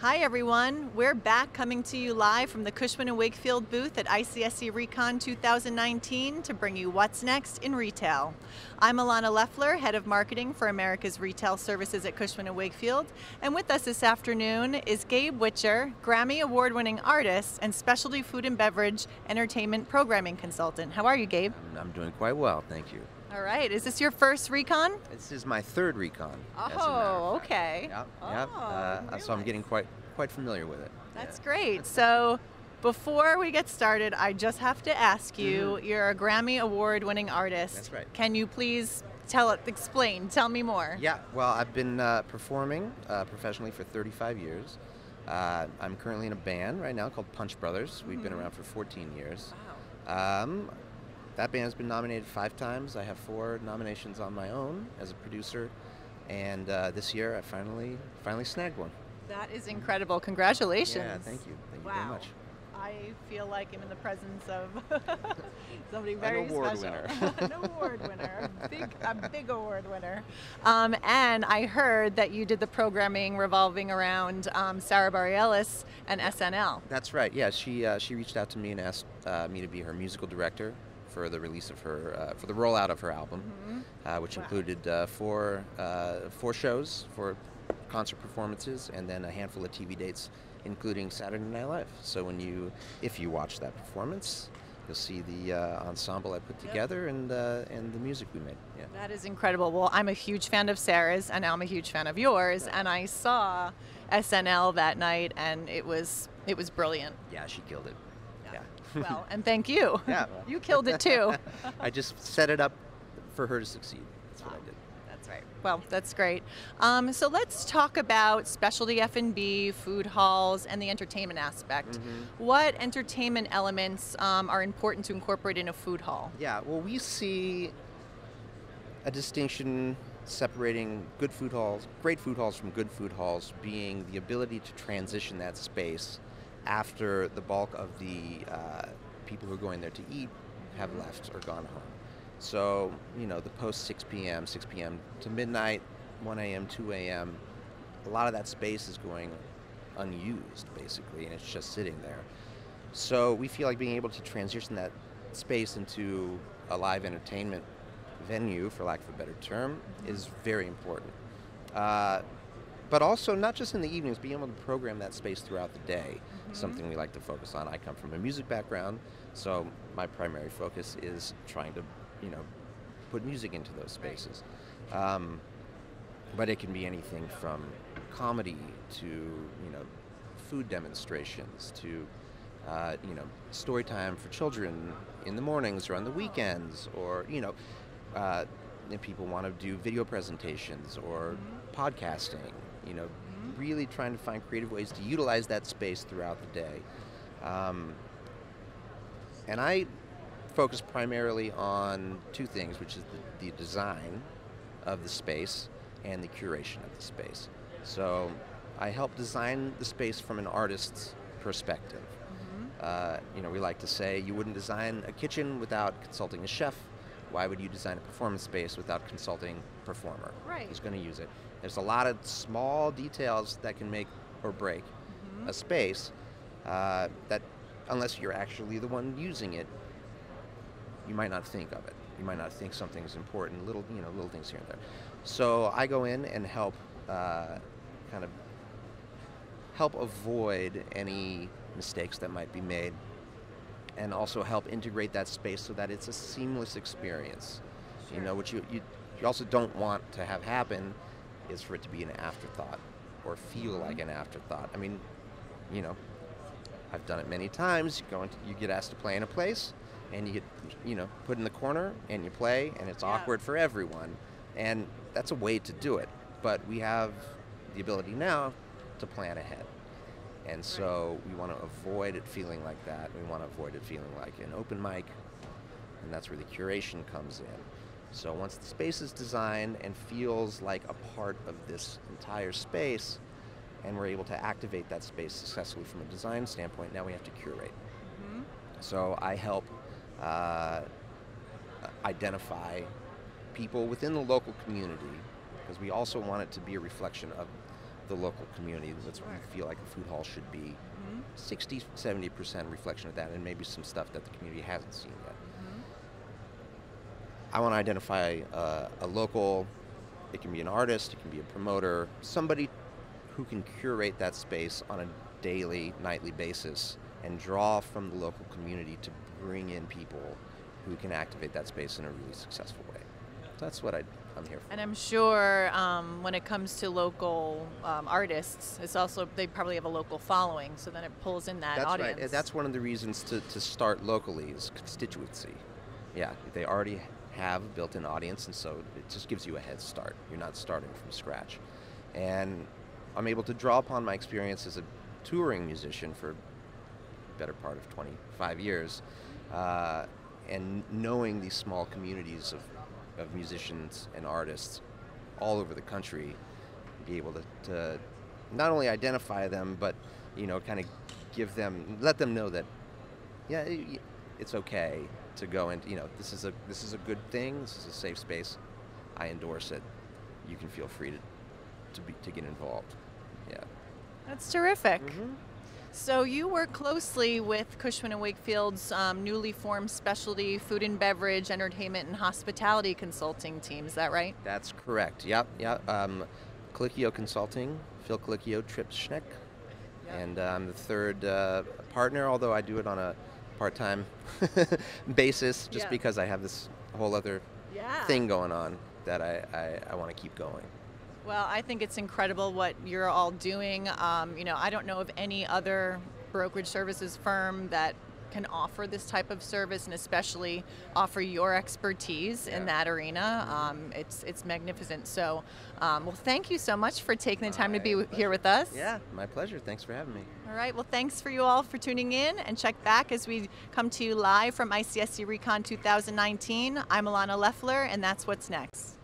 Hi everyone, we're back coming to you live from the Cushman & Wakefield booth at ICSC Recon 2019 to bring you what's next in retail. I'm Alana Leffler, Head of Marketing for America's Retail Services at Cushman & Wakefield, and with us this afternoon is Gabe Witcher, Grammy Award-winning artist and specialty food and beverage entertainment programming consultant. How are you, Gabe? I'm doing quite well, thank you. All right, is this your first recon? This is my third recon. Oh, okay. Yeah, oh. Uh, so I'm getting quite quite familiar with it. That's yeah. great. So before we get started, I just have to ask you, mm-hmm. you're a Grammy award winning artist. That's right. Can you please tell it explain, tell me more. Yeah, well, I've been uh, performing uh, professionally for 35 years. Uh, I'm currently in a band right now called Punch Brothers. We've mm-hmm. been around for 14 years. Wow. Um, that band's been nominated five times. I have four nominations on my own as a producer, and uh, this year I finally finally snagged one. That is incredible. Congratulations. Yeah, thank you. Thank wow. you very much. I feel like I'm in the presence of somebody very An award special. winner. An award winner. Big, a big award winner. Um, and I heard that you did the programming revolving around um, Sara Bareilles and SNL. That's right. Yeah, she uh, she reached out to me and asked uh, me to be her musical director for the release of her uh, for the rollout of her album, mm-hmm. uh, which wow. included uh, four uh, four shows for concert performances and then a handful of TV dates, including Saturday Night Live. So when you if you watch that performance. You'll see the uh, ensemble I put yep. together and uh, and the music we made. Yeah. That is incredible. Well, I'm a huge fan of Sara's, and I'm a huge fan of yours. And I saw SNL that night, and it was it was brilliant. Yeah, she killed it well, and thank you. Yeah. you killed it too. I just set it up for her to succeed. That's what I did. That's right. Well, that's great. Um, so let's talk about specialty F&B, food halls, and the entertainment aspect. Mm-hmm. What entertainment elements um, are important to incorporate in a food hall? Yeah, well, we see a distinction separating good food halls, great food halls from good food halls being the ability to transition that space after the bulk of the uh, people who are going there to eat have left or gone home. So, you know, the post 6 p.m., 6 p.m. to midnight, 1 a.m., 2 a.m., a lot of that space is going unused, basically, and it's just sitting there. So we feel like being able to transition that space into a live entertainment venue, for lack of a better term, is very important. Uh, but also not just in the evenings, being able to program that space throughout the day, mm-hmm. something we like to focus on. I come from a music background, so my primary focus is trying to, you know, put music into those spaces. Um, but it can be anything from comedy to, you know, food demonstrations to, uh, you know, story time for children in the mornings or on the weekends, or you know, uh, if people want to do video presentations or mm-hmm. podcasting you know, mm-hmm. really trying to find creative ways to utilize that space throughout the day. Um, and I focus primarily on two things, which is the, the, design of the space and the curation of the space. So I help design the space from an artist's perspective. Mm-hmm. Uh, you know, we like to say you wouldn't design a kitchen without consulting a chef. Why would you design a performance space without consulting performer right. who's going to use it? There's a lot of small details that can make or break mm-hmm. a space uh, that, unless you're actually the one using it, you might not think of it. You might not think something's important. Little, you know, little things here and there. So I go in and help, uh, kind of, help avoid any mistakes that might be made, and also help integrate that space so that it's a seamless experience. Sure. You know, what you, you you also don't want to have happen is for it to be an afterthought or feel mm-hmm. like an afterthought. I mean, you know, I've done it many times. You go into, you get asked to play in a place, and you get, you know, put in the corner, and you play, and it's yeah. awkward for everyone, and that's a way to do it. But we have the ability now to plan ahead, and so we want to avoid it feeling like that. We want to avoid it feeling like an open mic, and that's where the curation comes in. So once the space is designed and feels like a part of this entire space, and we're able to activate that space successfully from a design standpoint, now we have to curate. Mm-hmm. So I help uh, identify people within the local community because we also want it to be a reflection of the local community. That's what we feel like a food hall should be. Mhm. 60, 70% reflection of that, and maybe some stuff that the community hasn't seen yet. Mhm. I want to identify uh, a local, it can be an artist, it can be a promoter, somebody who can curate that space on a daily, nightly basis and draw from the local community to bring in people who can activate that space in a really successful way. That's what I, I'm here for. And I'm sure um, when it comes to local um, artists, it's also they probably have a local following, so then it pulls in that That's audience. right. and That's one of the reasons to, to start locally is constituency. Yeah, they already have a built-in audience, and so it just gives you a head start. You're not starting from scratch. And I'm able to draw upon my experience as a touring musician for better part of 25 years, uh, and knowing these small communities of, of musicians and artists all over the country, be able to, to not only identify them, but you know, kind of give them, let them know that, yeah, it's okay to go and you know, this is a this is a good thing. This is a safe space. I endorse it. You can feel free to to be to get involved. Yeah. That's terrific. Mhm. So you work closely with Cushman and Wakefield's um, newly formed specialty food and beverage, entertainment, and hospitality consulting team. Is that right? That's correct. Yep, yep. Um, Colicchio Consulting, Phil Colicchio, Trip Schneck, and I'm the third uh, partner, although I do it on a part-time basis, just Yeah. because I have this whole other Yeah. thing going on that I, I, I want to keep going. Well, I think it's incredible what you're all doing. Um, you know, I don't know of any other brokerage services firm that can offer this type of service and especially offer your expertise Yeah. in that arena. Um, it's it's magnificent. So, um, well, thank you so much for taking the time to be My w- here with us. Yeah, my pleasure. Thanks for having me. All right. Well, thanks for you all for tuning in and check back as we come to you live from ICSC Recon 2019. I'm Alana Leffler, and that's what's next.